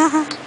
Haha.